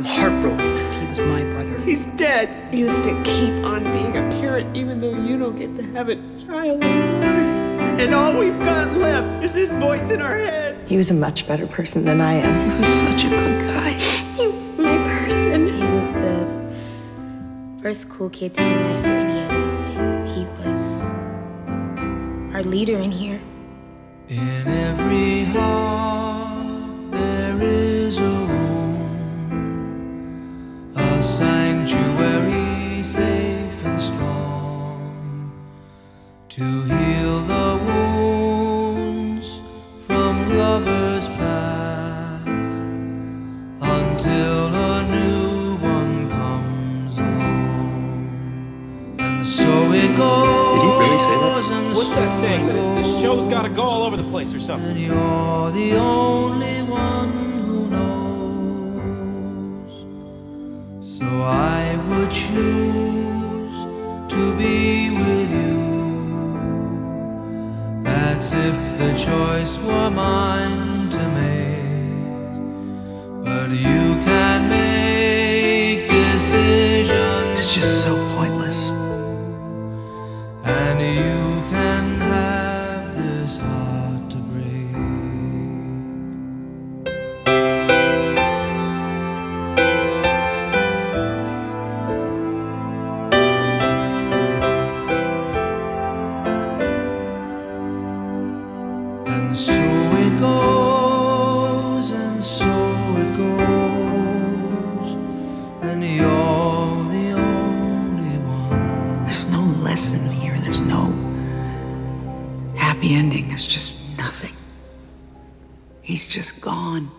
I'm heartbroken. He was my brother. He's dead. You have to keep on being a parent even though you don't get to have a child anymore. And all we've got left is his voice in our head. He was a much better person than I am. He was such a good guy. He was my person. He was the first cool kid to be nice to any of us. And he was our leader in here. In every heart so it goes. Did he really say that? What's that so saying? it That the goes. show's got to go all over the place or something. And you're the only one who knows. So I would choose to be with you. That's if the choice were mine to make. But you can make decisions. It's just so this heart to break. And so it goes, and so it goes, and you're the only one. There's no lesson here. There's no happy ending. There's just nothing. He's just gone.